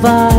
vai.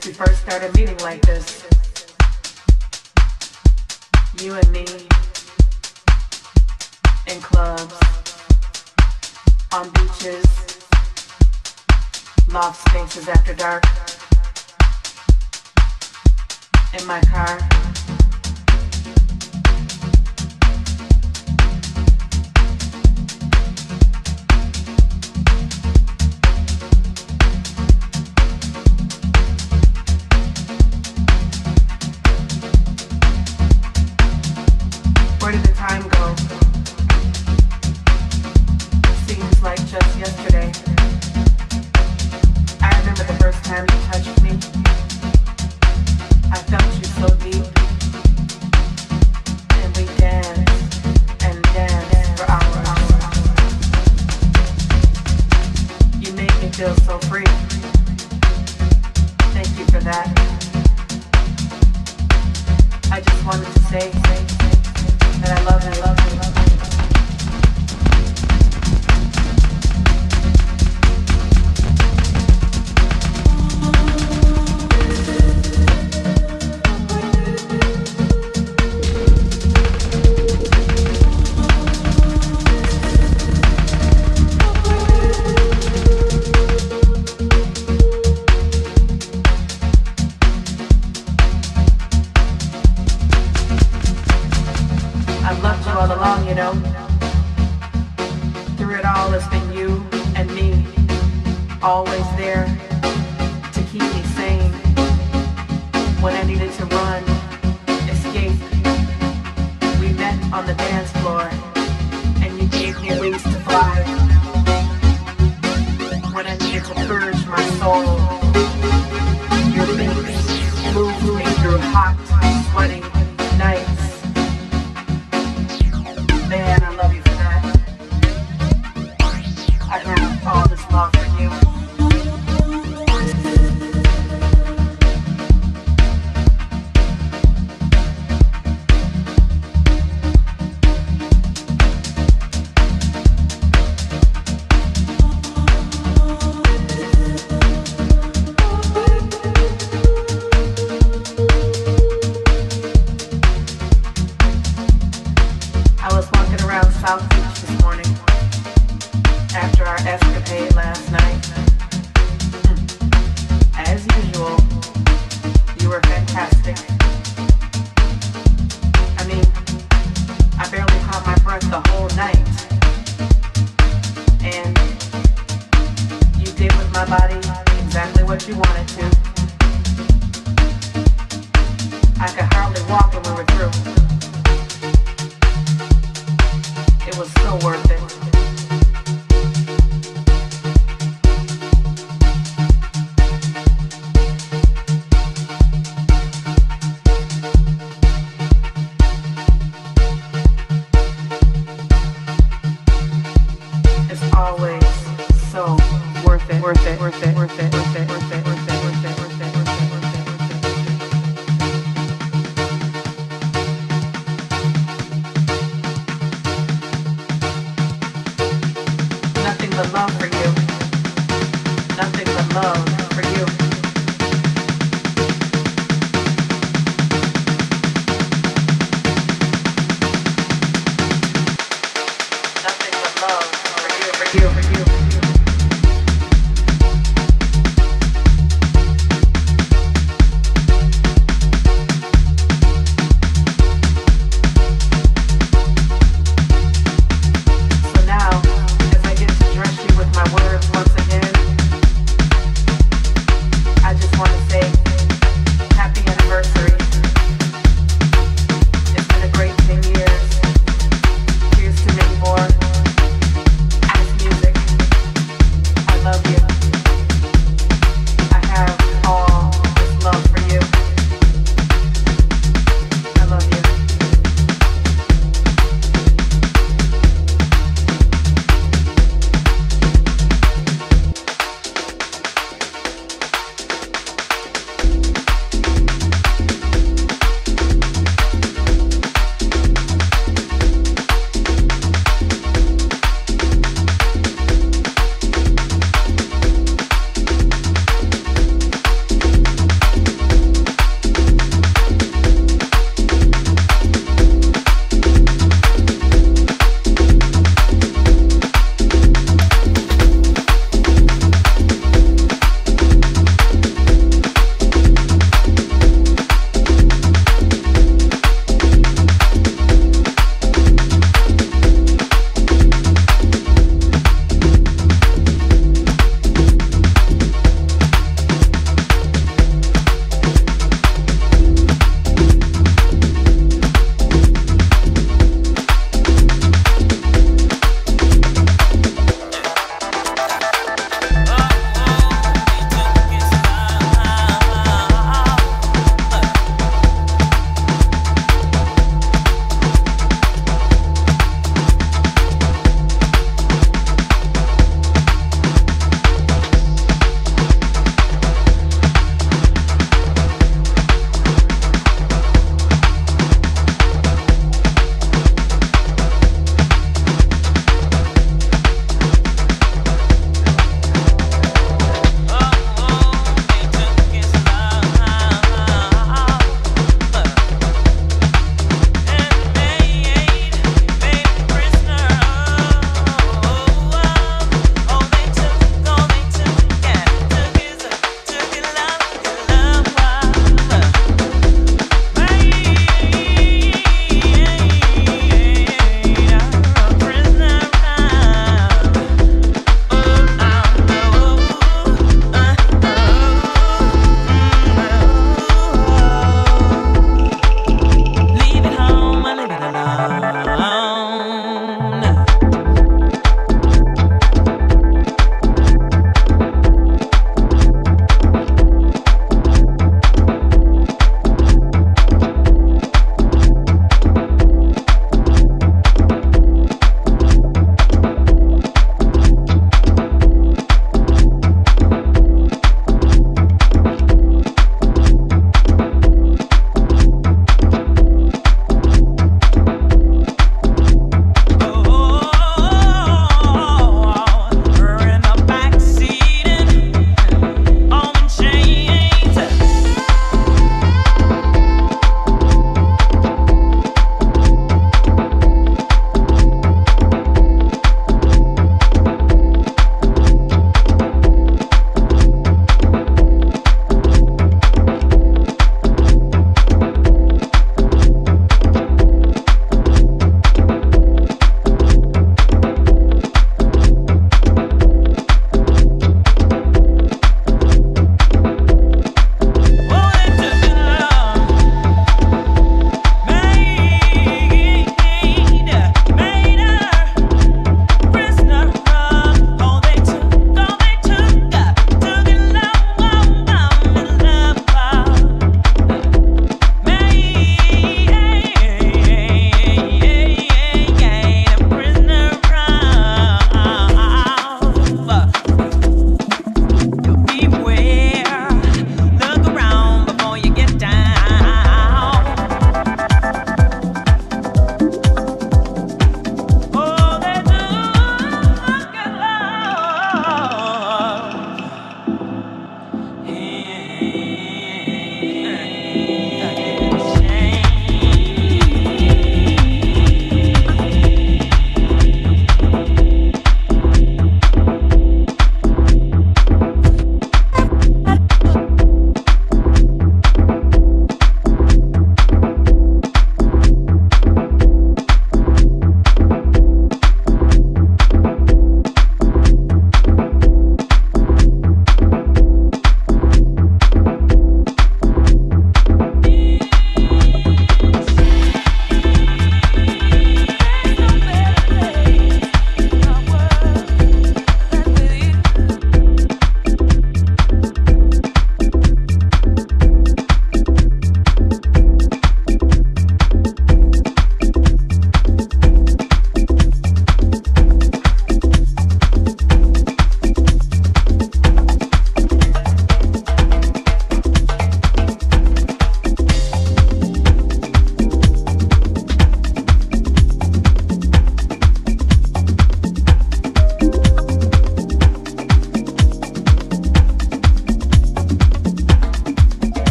since we first started meeting like this. You and me in clubs, on beaches, loft spaces after dark, in my car. when I take a purge my soul.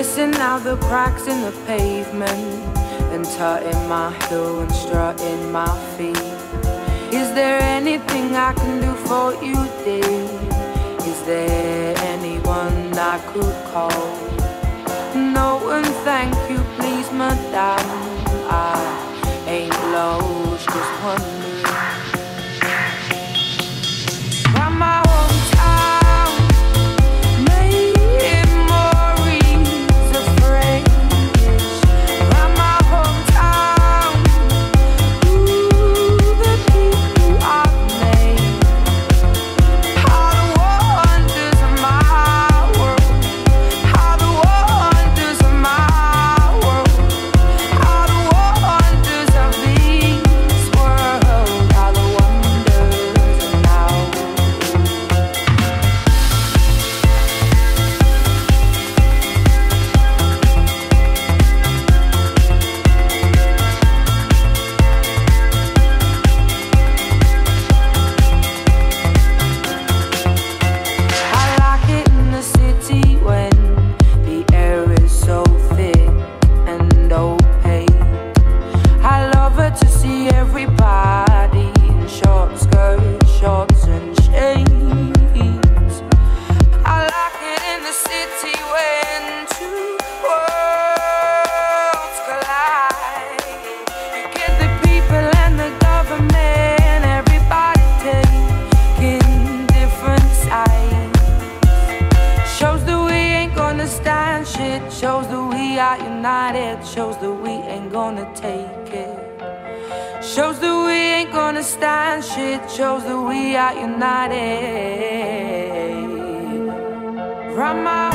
Missing out the cracks in the pavement and tutting my heel and strutting my feet. Is there anything I can do for you, dear? Is there anyone I could call? No, and thank you, please, madame. I ain't lost, just one. understand shit shows that we are united. From my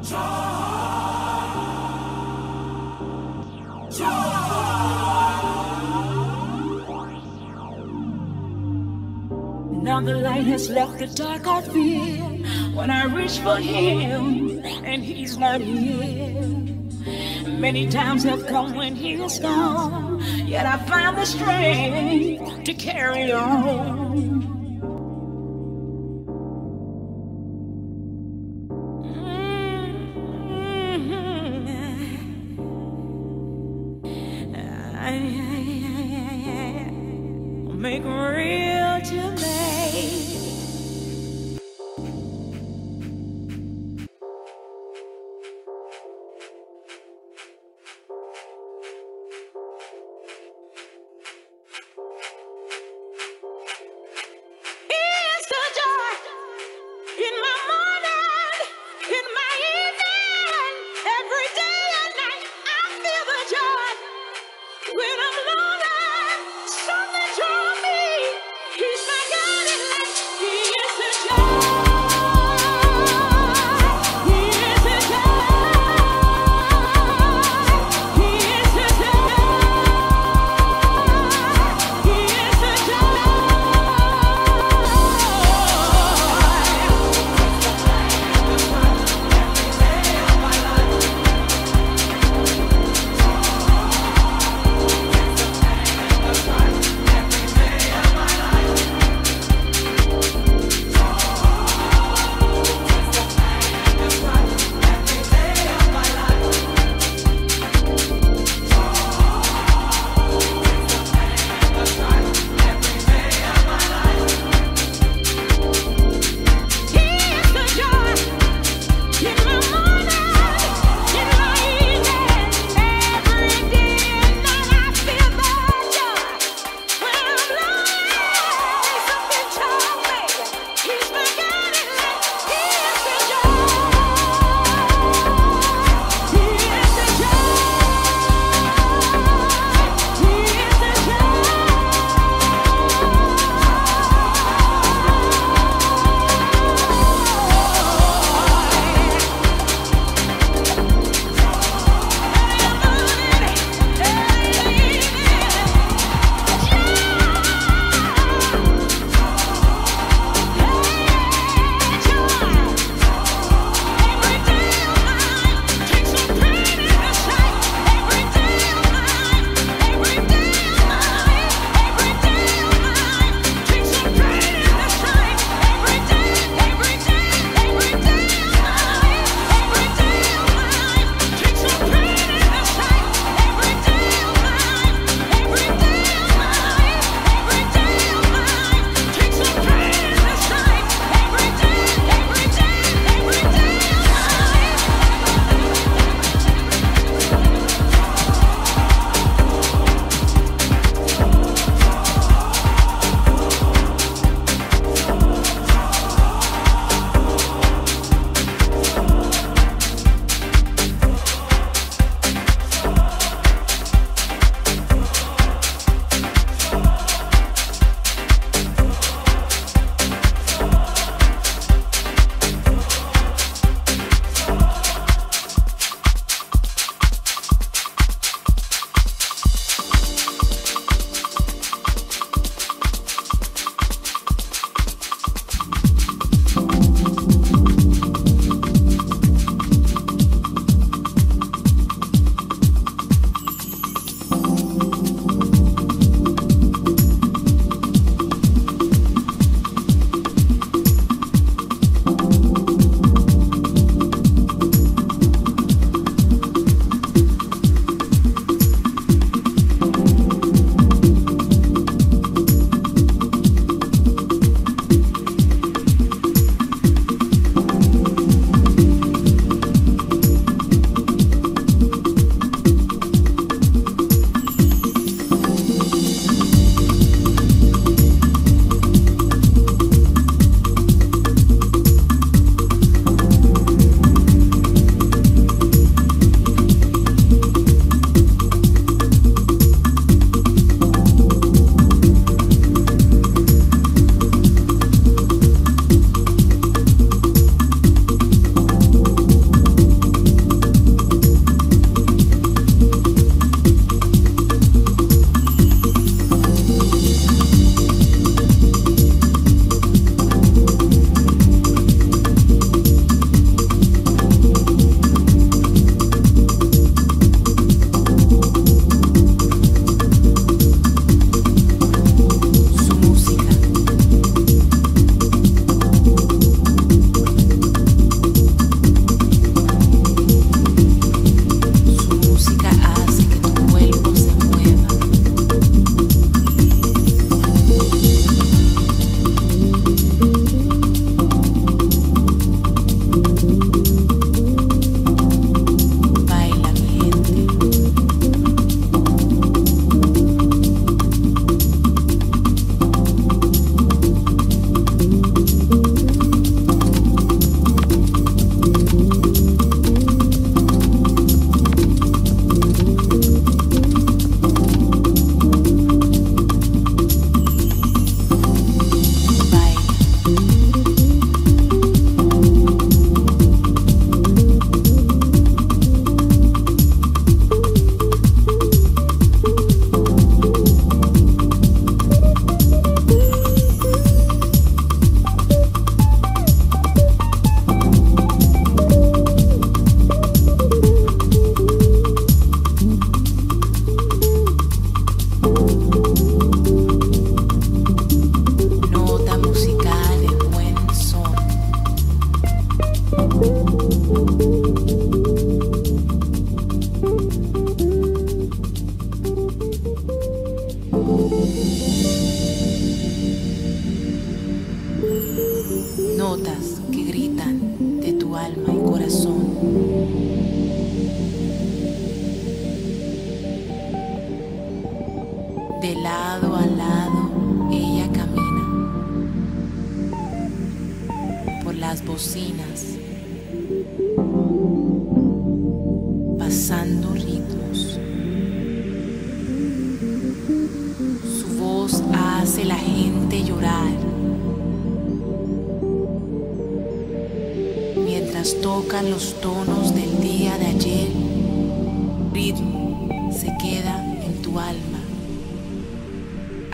Now the light has left the dark I fear When I reach for him and he's not here. Many times have come when he is gone Yet I find the strength to carry on.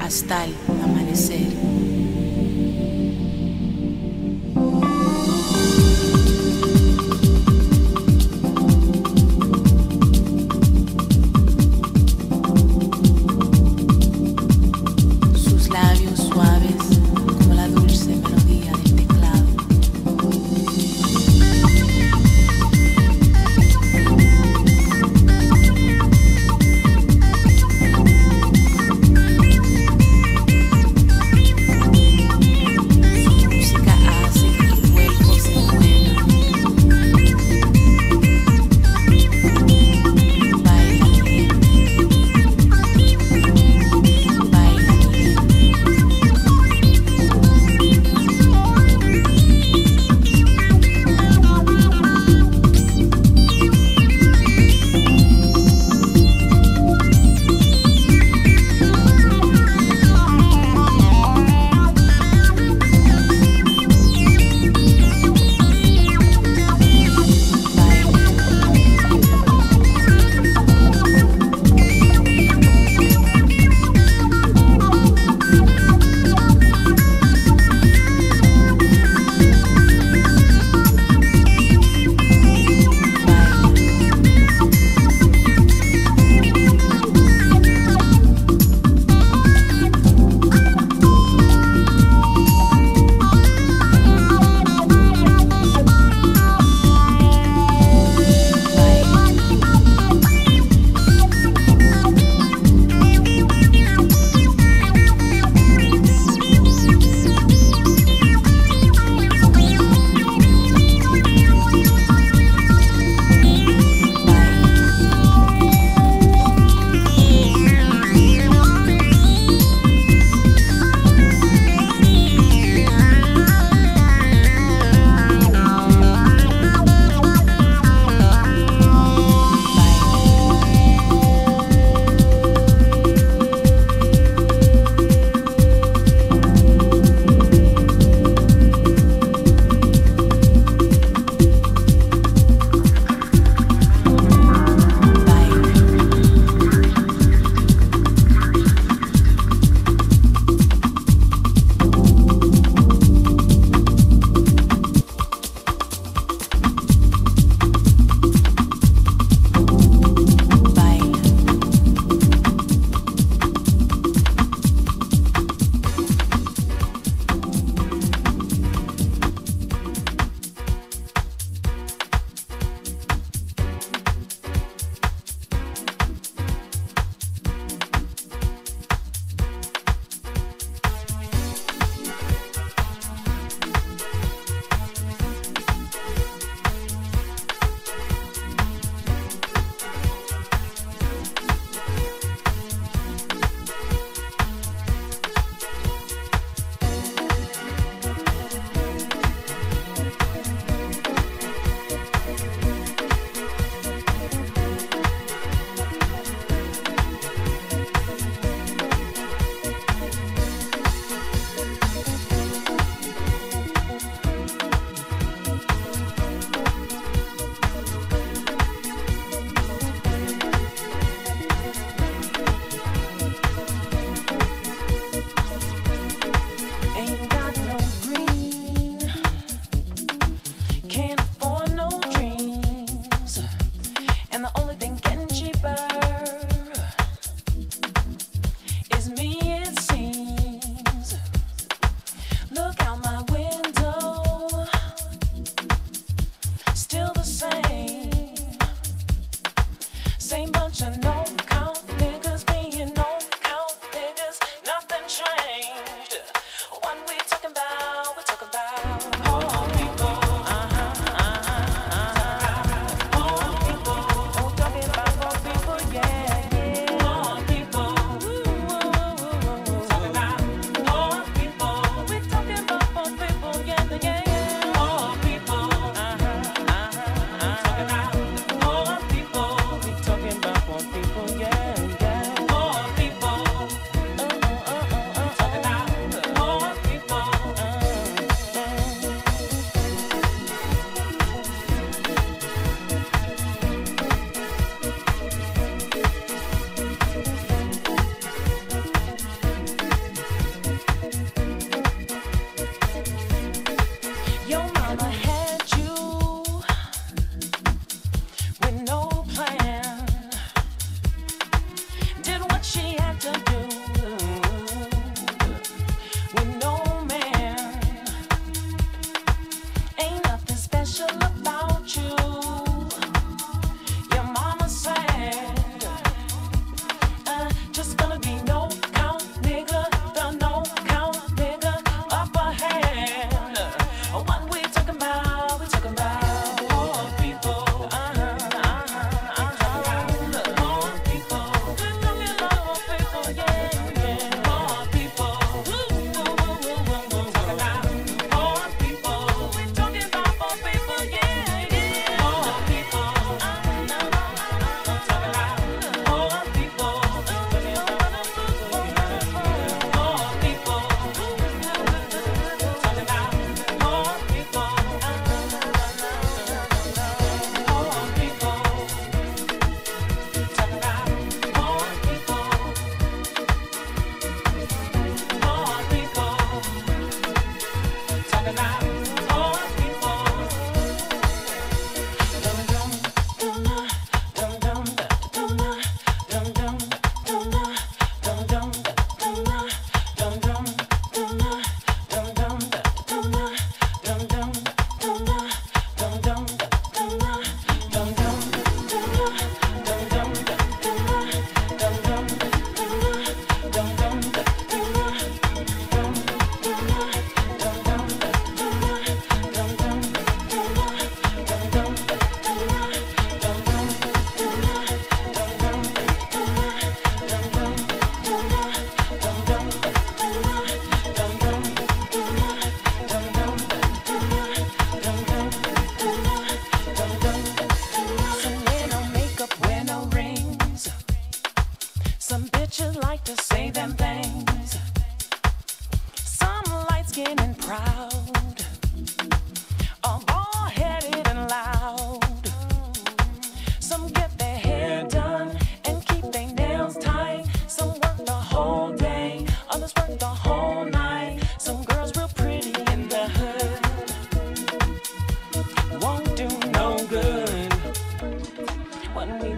Hasta el amanecer.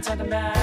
Won't do no